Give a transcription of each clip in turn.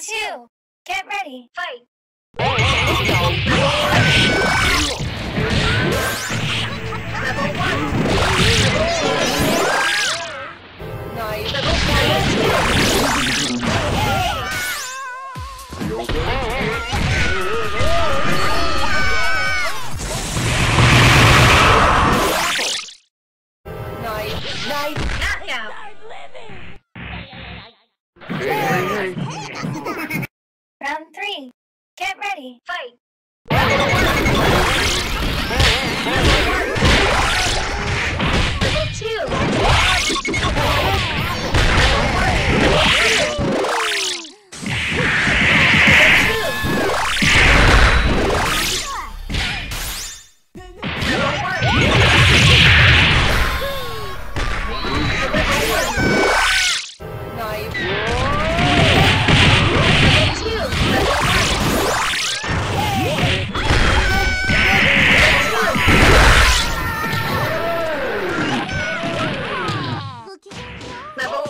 Two. Get ready. Fight. Oh, oh, oh, Get ready. Fight.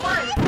one.